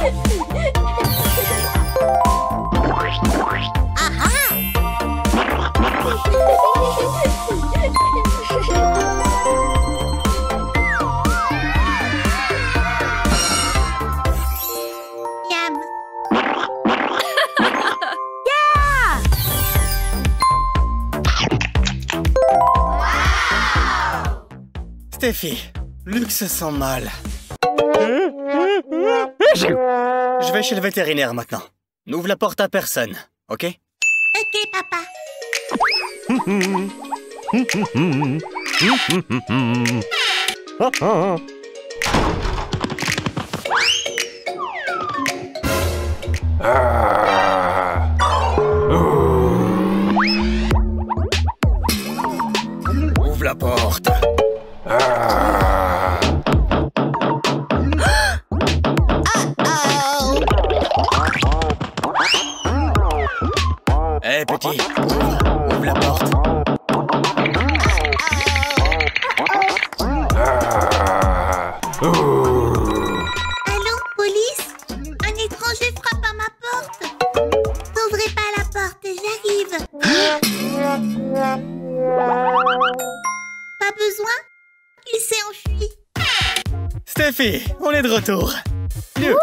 Miam. Steffi, Luc se Je vais chez le vétérinaire maintenant. N'ouvre la porte à personne, ok? Ok, papa. Ouvre Ouvre. Ouvre la porte. Allô, police Un étranger frappe à ma porte. N'ouvrez pas la porte, j'arrive. Pas besoin Il s'est enfui. Steffi, on est de retour. Luc,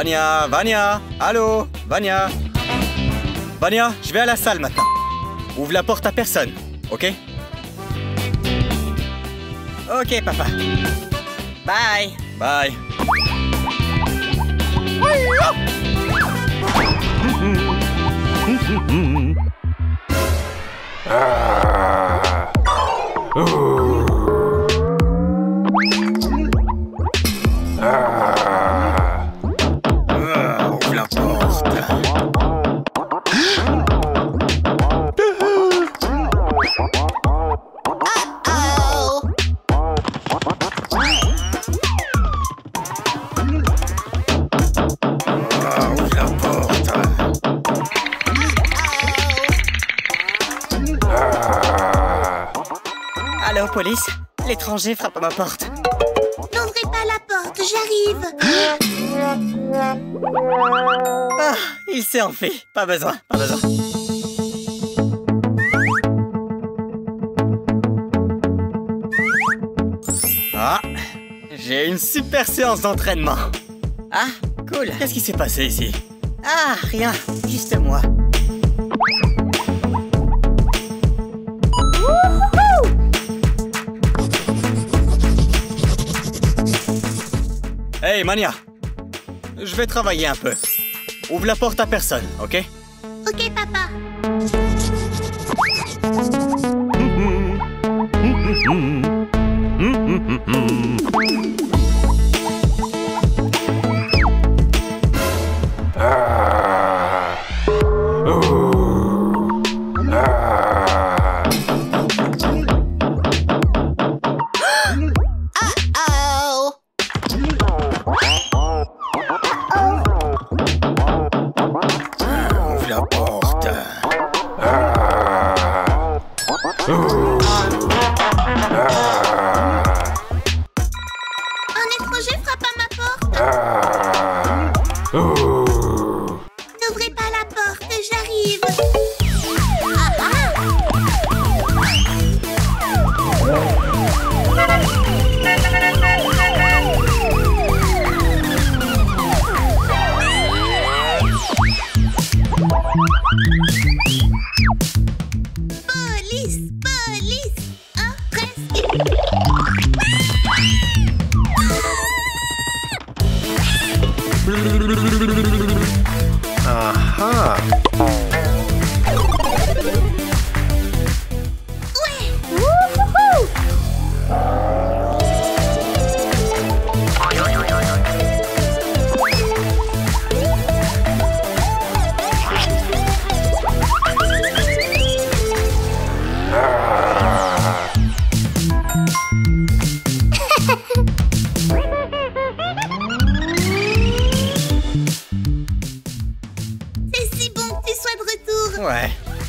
Vania, Vania, allô, Vania. Vania, je vais à la salle maintenant. Ouvre la porte à personne, ok? Ok, papa. Bye. Bye. Ah, police L'étranger frappe à ma porte. N'ouvrez pas la porte, j'arrive. Ah, il s'est enfui. Pas besoin, pas besoin. Ah, j'ai une super séance d'entraînement. Ah, cool. Qu'est-ce qui s'est passé ici? Ah, rien, juste moi. Hey, Mania Je vais travailler un peu. Ouvre la porte à personne, ok? Ok, papa. N'ouvrez Aha.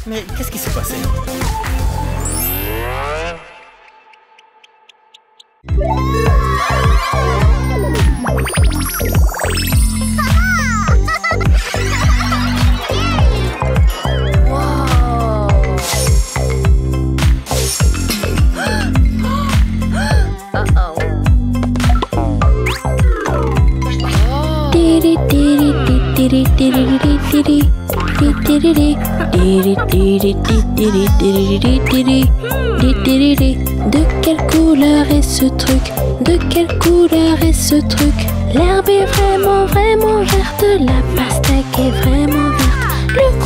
Mais qu'est-ce qui s'est passé De quelle couleur est ce truc? De quelle couleur est ce truc? L'herbe est vraiment, vraiment verte. La pastèque est vraiment verte. Le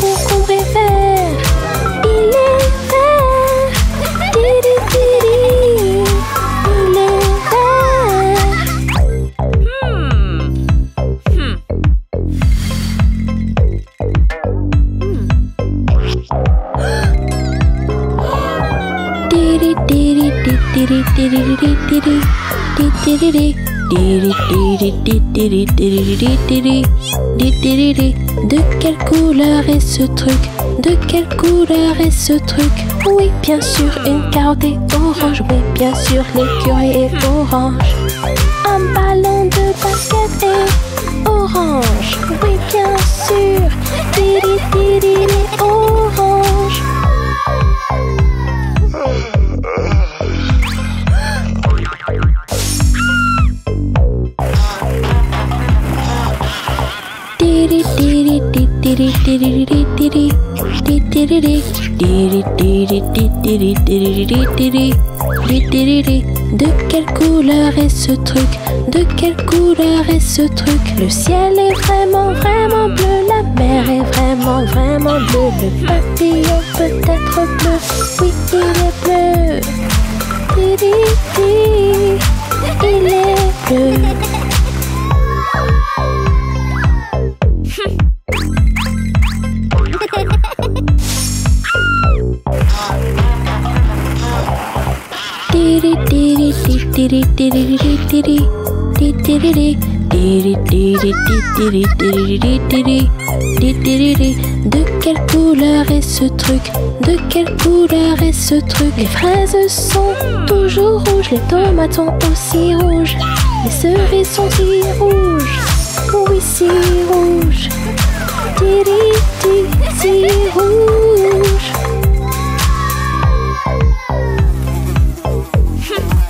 De quelle couleur est ce truc De quelle couleur est ce truc Oui, bien sûr, une carotte est orange. Oui, bien sûr, l'écureuil est orange. Un ballon de basket est orange. Oui, bien sûr. De quelle couleur est ce truc? De quelle couleur est ce truc? Le ciel est vraiment, vraiment bleu. La mer est vraiment, vraiment bleue. Le papillon peut être bleu. Oui, il est bleu. Il est bleu. De quelle couleur est ce truc? De quelle couleur est ce truc? Les fraises sont toujours rouges, les tomates sont aussi rouges, les cerises sont si rouges, oui si rouges. Si rouge. Thank you.